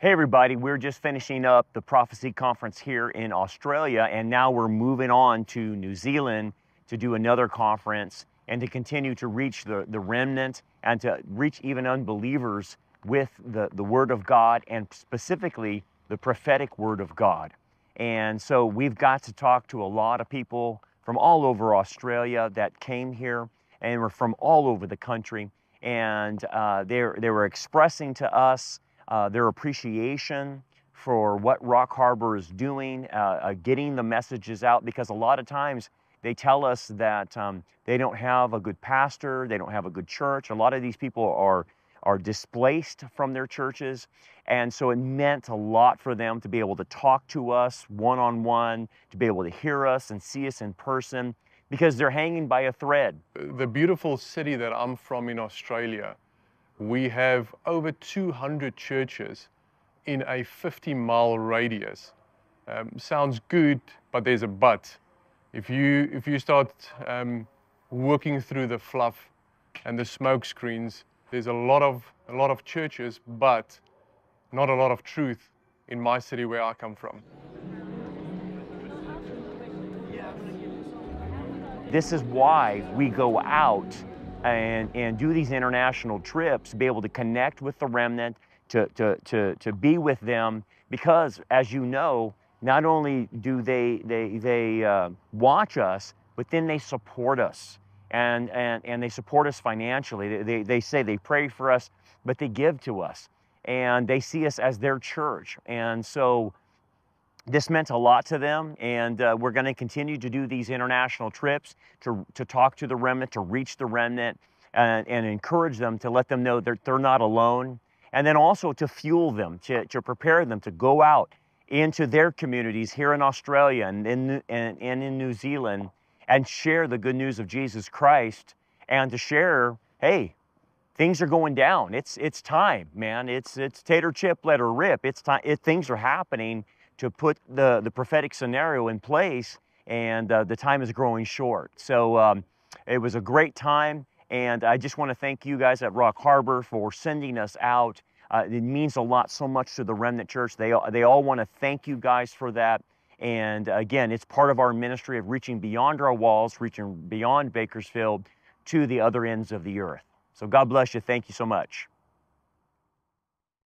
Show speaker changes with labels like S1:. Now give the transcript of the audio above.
S1: Hey, everybody, we're just finishing up the prophecy conference here in Australia, and now we're moving on to New Zealand to do another conference and to continue to reach the, the remnant and to reach even unbelievers with the, the Word of God and specifically the prophetic Word of God. And so we've got to talk to a lot of people from all over Australia that came here and were from all over the country. And uh, they, they were expressing to us uh, their appreciation for what Rock Harbor is doing, uh, uh, getting the messages out, because a lot of times they tell us that um, they don't have a good pastor, they don't have a good church. A lot of these people are, are displaced from their churches. And so it meant a lot for them to be able to talk to us one on one, to be able to hear us and see us in person, because they're hanging by a thread.
S2: The beautiful city that I'm from in Australia we have over 200 churches in a 50 mile radius. Um, sounds good, but there's a but. If you, if you start um, working through the fluff and the smoke screens, there's a lot, of, a lot of churches, but not a lot of truth in my city where I come from.
S1: This is why we go out and, and do these international trips, be able to connect with the remnant, to, to, to, to be with them, because as you know, not only do they, they, they uh, watch us, but then they support us. And, and, and they support us financially. They, they, they say they pray for us, but they give to us. And they see us as their church. And so this meant a lot to them, and uh, we're going to continue to do these international trips to, to talk to the remnant, to reach the remnant, and, and encourage them to let them know that they're not alone, and then also to fuel them, to, to prepare them to go out into their communities here in Australia and in, and, and in New Zealand and share the good news of Jesus Christ and to share, hey, things are going down. It's, it's time, man. It's, it's tater chip, let her rip. It's time, it, things are happening to put the, the prophetic scenario in place, and uh, the time is growing short. So um, it was a great time, and I just want to thank you guys at Rock Harbor for sending us out. Uh, it means a lot so much to the Remnant Church. They, they all want to thank you guys for that. And again, it's part of our ministry of reaching beyond our walls, reaching beyond Bakersfield to the other ends of the earth. So God bless you. Thank you so much.